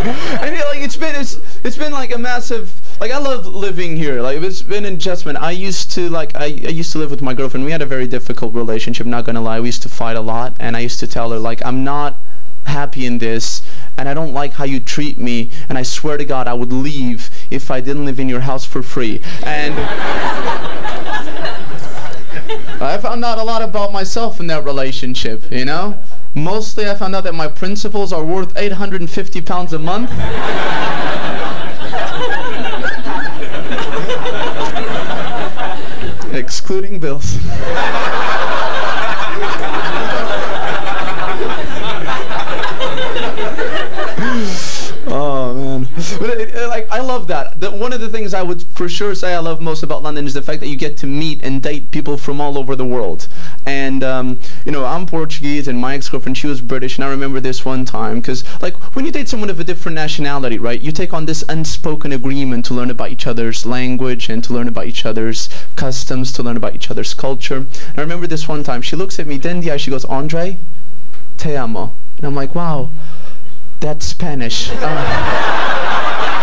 I mean, like it's been it's it's been like a massive like I love living here. Like it's been an adjustment. I used to like I, I used to live with my girlfriend. We had a very difficult relationship. Not gonna lie, we used to fight a lot, and I used to tell her like I'm not happy in this and I don't like how you treat me and I swear to God I would leave if I didn't live in your house for free and I found out a lot about myself in that relationship you know mostly I found out that my principles are worth 850 pounds a month excluding bills Oh man, but it, it, like I love that. that. One of the things I would for sure say I love most about London is the fact that you get to meet and date people from all over the world. And um, you know, I'm Portuguese, and my ex-girlfriend she was British, and I remember this one time because like when you date someone of a different nationality, right? You take on this unspoken agreement to learn about each other's language and to learn about each other's customs, to learn about each other's culture. And I remember this one time she looks at me, then the eye, she goes, "André, te amo," and I'm like, "Wow." That's Spanish. Uh,